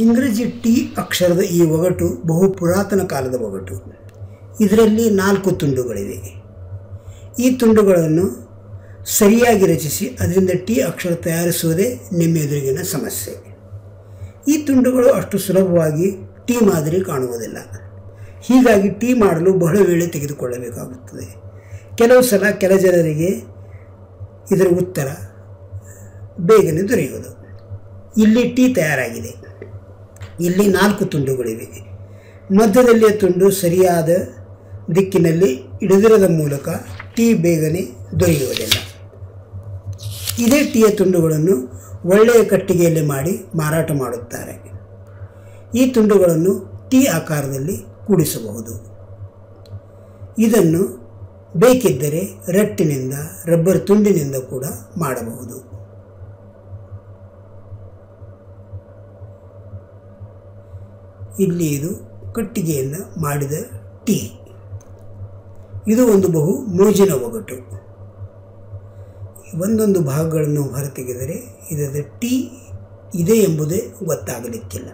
ಇಂಗ್ರಜಿ T ಅಕ್ಷರದ ಈ ಒಗಟು ಬಹು ಪುರಾತನ ಕಾಲದ ಒಗಟು. ಇದರಲ್ಲಿ ನಾಲ್ಕು ತುಂಡುಗಳಿವೆ. ಈ ತುಂಡುಗಳನ್ನು ಸರಿಯಾಗಿ ರಚಿಸಿ ಅದರಿಂದ ಟಿ ಅಕ್ಷರ ತಯಾರಿಸುವುದೇ ನಿಮ್ಮ ಎದುರಿಗಿನ ಸಮಸ್ಯೆ. ಈ ತುಂಡುಗಳು ಅಷ್ಟು ಸುಲಭವಾಗಿ ಟೀ ಮಾದರಿ ಕಾಣುವುದಿಲ್ಲ. ಹೀಗಾಗಿ ಟೀ ಮಾಡಲು ಬಹಳ ವೇಳೆ ತೆಗೆದುಕೊಳ್ಳಬೇಕಾಗುತ್ತದೆ. ಕೆಲವು ಸಲ ಕೆಲ ಜನರಿಗೆ ಇದರ ಉತ್ತರ ಬೇಗನೆ ದೊರೆಯುವುದು. ಇಲ್ಲಿ ಟೀ ತಯಾರಾಗಿದೆ. ಇಲ್ಲಿ ನಾಲ್ಕು ತುಂಡುಗಳಿವೆ. ಮಧ್ಯದಲ್ಲಿಯ ತುಂಡು ಸರಿಯಾದ ದಿಕ್ಕಿನಲ್ಲಿ ಹಿಡಿದಿರದ ಮೂಲಕ ಟೀ ಬೇಗನೆ ದೊರೆಯುವುದಿಲ್ಲ. ಇದೇ ಟೀಯ ತುಂಡುಗಳನ್ನು ಒಳ್ಳೆಯ ಕಟ್ಟಿಗೆಯಲ್ಲಿ ಮಾಡಿ ಮಾರಾಟ ಮಾಡುತ್ತಾರೆ. ಈ ತುಂಡುಗಳನ್ನು ಟೀ ಆಕಾರದಲ್ಲಿ ಕೂಡಿಸಬಹುದು. ಇದನ್ನು ಬೇಕಿದ್ದರೆ ರಟ್ಟಿನಿಂದ, ರಬ್ಬರ್ ತುಂಡಿನಿಂದ ಕೂಡ ಮಾಡಬಹುದು. ಇಲ್ಲಿ ಇದು ಕಟ್ಟಿಗೆಯಿಂದ ಮಾಡಿದ ಟೀ. ಇದು ಒಂದು ಬಹು ಮೋಜಿನ ಒಗಟು. ಒಂದೊಂದು ಭಾಗಗಳನ್ನು ಹೊರತೆಗೆದರೆ ಇದರ ಟೀ ಇದೆ ಎಂಬುದೇ ಗೊತ್ತಾಗಲಿಕ್ಕಿಲ್ಲ.